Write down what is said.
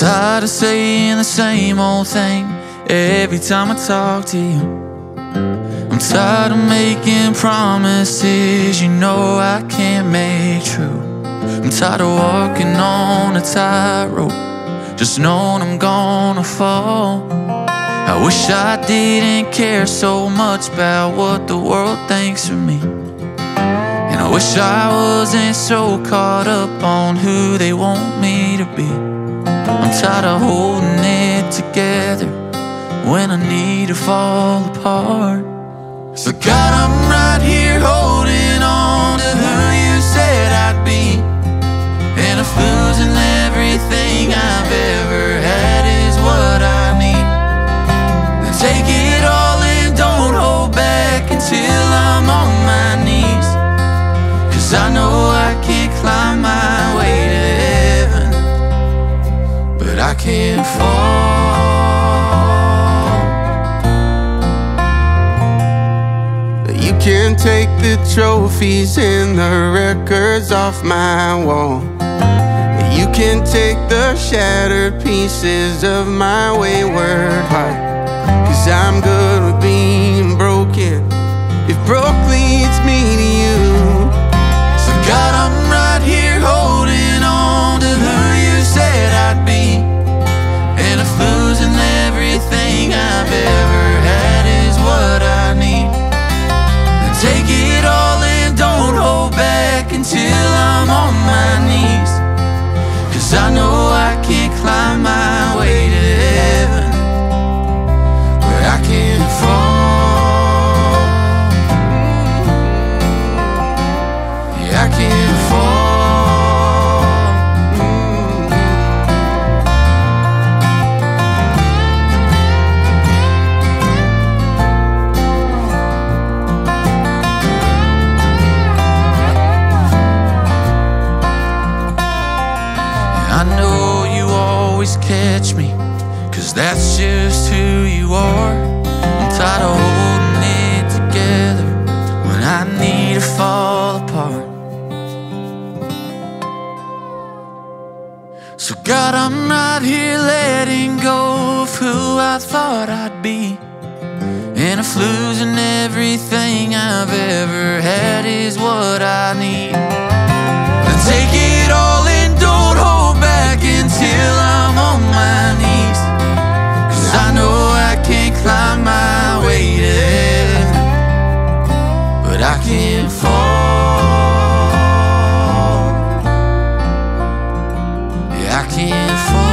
tired of saying the same old thing every time I talk to you. I'm tired of making promises you know I can't make true. I'm tired of walking on a tightrope, just knowing I'm gonna fall. I wish I didn't care so much about what the world thinks of me. And I wish I wasn't so caught up on who they want me to be. Tired of holding it together when I need to fall apart. So, God, I'm but I can fall. You can take the trophies and the records off my wall. You can take the shattered pieces of my wayward heart. Cause I'm good with being broken. If broke leads me to you. So God, I'm you always catch me, cause that's just who you are. I'm tired of holding it together when I need to fall apart. So, God, I'm not here letting go of who I thought I'd be. And if losing everything I've ever had is what I need, then take it I can't fall. Yeah, I can't fall.